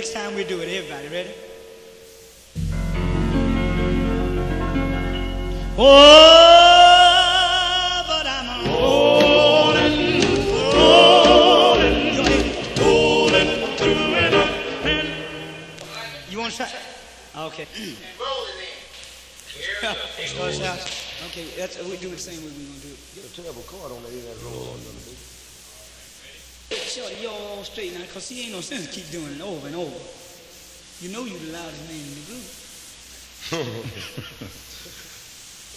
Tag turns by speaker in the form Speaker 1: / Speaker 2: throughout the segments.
Speaker 1: next time we do it. Everybody ready? Oh, but I'm oh, rolling, rolling, rolling through it up. You want to try? Okay. Start shouting. Okay, that's we do it the same way we're gonna do it.
Speaker 2: Get a terrible card on there, that roll on the
Speaker 1: Shorty, you're all straight now, cause he ain't no sense to keep doing it over and over. You know you the loudest man in the group.
Speaker 3: Boy,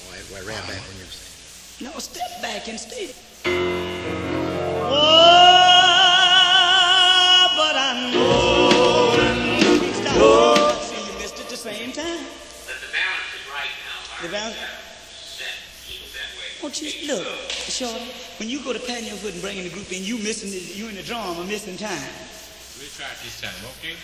Speaker 3: Why, why ran back when you were saying?
Speaker 1: No, step back and stay. Oh, but I'm rolling. Stop. See, you missed it the same time.
Speaker 4: But the balance is right now.
Speaker 1: The balance-
Speaker 4: Set. Keep it that way.
Speaker 1: Won't you look, Shorty? When you go to patting your foot and bringing the group in, you missing the, you in the drum are missing time.
Speaker 4: We'll try it this time, okay?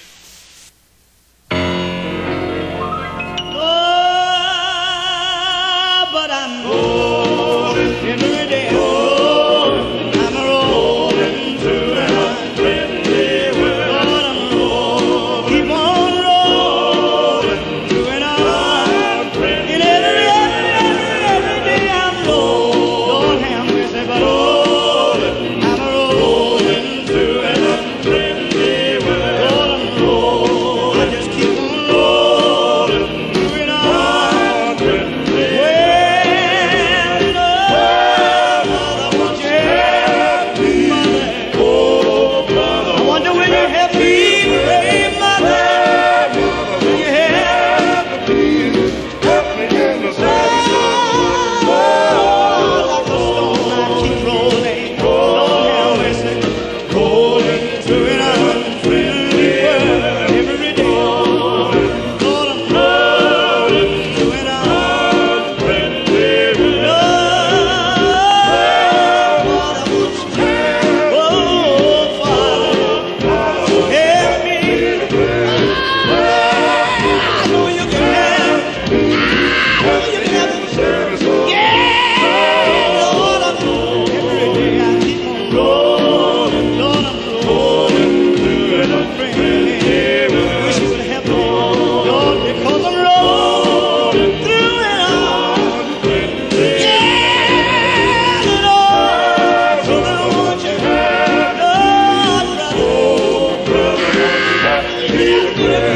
Speaker 1: Yeah.